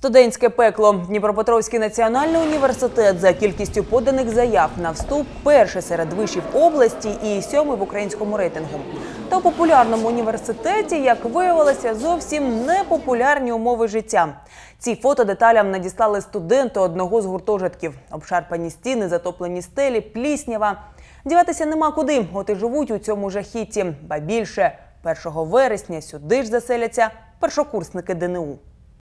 Студентське пекло Дніпропетровський національний університет за кількістю поданих заяв на вступ перший серед вишів області і сьомий в українському рейтингу. Та у популярному університеті, як виявилося, зовсім непопулярні умови життя. Ці фото деталям надіслали студенти одного з гуртожитків. Обшарпані стіни, затоплені стелі, пліснява. Діватися нема куди, от і живуть у цьому жахітті. Ба більше 1 вересня сюди ж заселяться першокурсники ДНУ.